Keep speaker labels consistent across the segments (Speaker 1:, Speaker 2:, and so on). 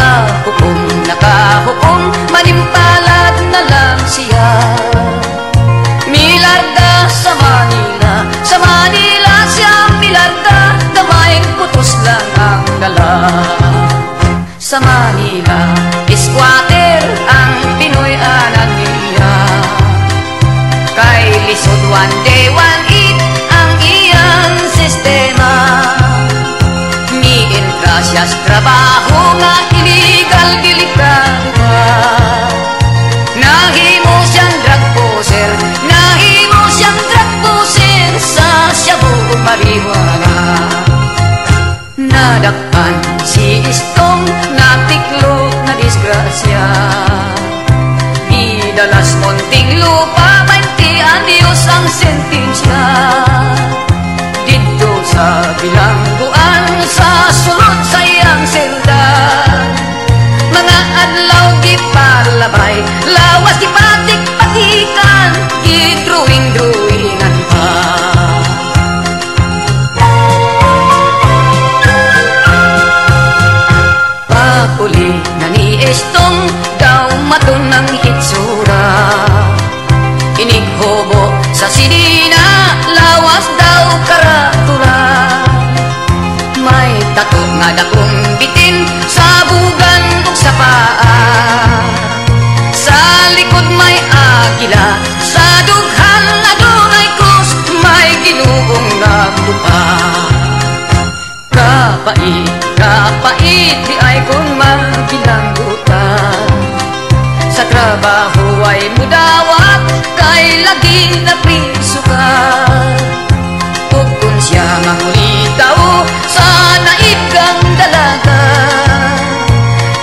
Speaker 1: nakahukom, nakahukom Manimpalat na lang siya. Milarda sa Manila, sa Manila siya Milarda, gamayang putos lang ang dala. Sa Manila, squatter ang Pinoy anak niya Kay Lisod one day, one eat ang iyang sistema. Ni Engracias trabaho nga Nadakpan si Istong Natiklop na disgrasya Idalas monting lupa Maintian Diyos ang sentensya ni Estong daw maton ng hitsura. Inighobo sa sidina, lawas daw karatura May tato nga dakong bitin sa bugan ug sa paa. Sa likod may agila, sa dughan na dunay kus May ginuong nga tupa Kapait, kapait di ay kung magbilanggutan Sa trabaho ay mudawat Kay lagi na priso ka. Ug kung siya mangulitaw Sa naib kang dalaga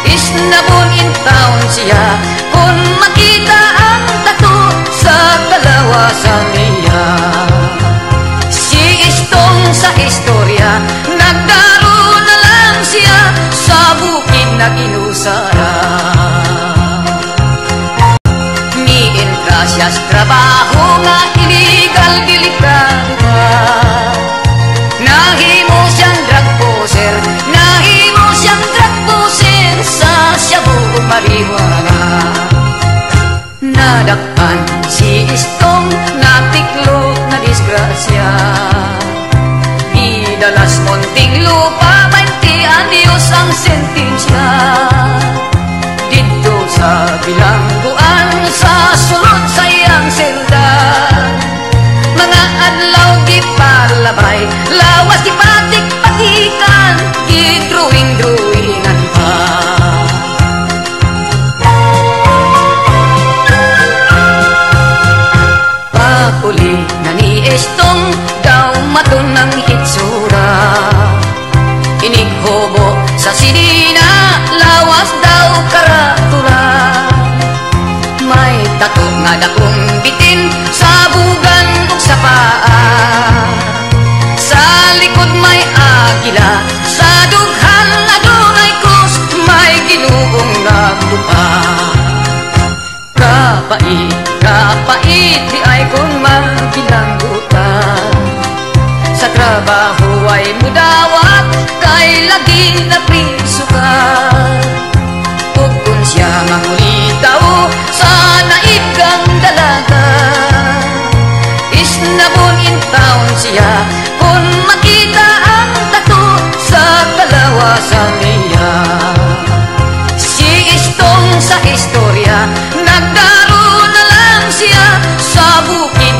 Speaker 1: Isnabon in town siya Kung makita ang tato Sa kalawasan niya Si Istong sa istorya Nagdaro na lang siya Sa bukid na ginusara Sa trabaho Nga illegal delikado ba Nahimo siyang drug poser Nahimo siyang drug poser Sa shabu o marihuana Nadakpan si Istong Natiklo na disgrasya Idalas monting lupa Maintian Diyos ang sentensya sa bilangguan Sa sulod sa iyang selda Mga adlaw di palabay Lawas di patik patikan Gidruing-druingan pa. Papuli na ni Estong daw maton ng hitsura Inighobo nga dakong bitin sa bugan ug sa paa. Sa likod may agila, sa dughan na dunay kus May ginuong nga lupa Kapait, kapait di ay kung magbilanggutan Sa trabaho ay mudawat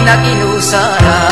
Speaker 1: na lang